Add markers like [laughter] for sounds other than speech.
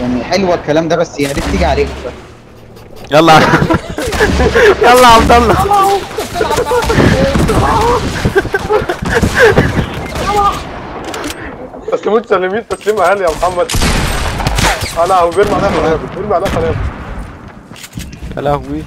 يعني حلوة الكلام ده بس يعني يا ريت تيجي عليك بس يلا. [laughs] يلا عبد الله. تسليمون تسلمين تسليم اهالي يا محمد. أنا هو بيرمي عليها قنابل بيرمي عليها قنابل يا لهوي